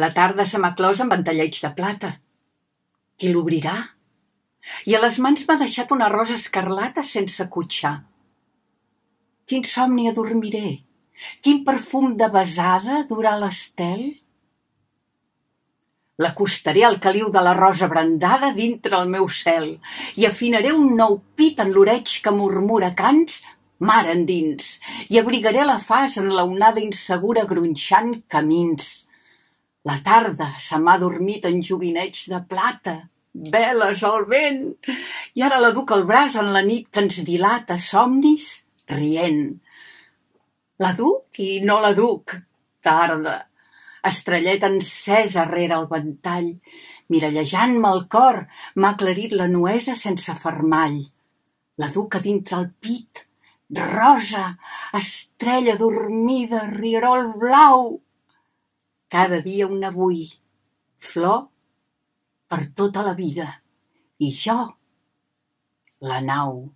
La tarda se m'ha clos amb ventalleig de plata. Qui l'obrirà? I a les mans m'ha deixat una rosa escarlata sense cotxar. Quin somni adormiré? Quin perfum de besada durà l'estel? L'acostaré al caliu de la rosa brandada dintre el meu cel i afinaré un nou pit en l'oreig que murmura cants mar endins i abrigaré la fas en la onada insegura gronxant camins. La tarda se m'ha dormit en joguinets de plata, veles al vent, i ara la duc al braç en la nit que ens dilata somnis rient. La duc i no la duc, tarda, estrelleta encesa rere el ventall, mirallejant-me el cor, m'ha aclarit la nuesa sense fermall. La duc a dintre el pit, rosa, estrella dormida, rierol blau. Cada dia un avui, flor per tota la vida. I jo, la nau.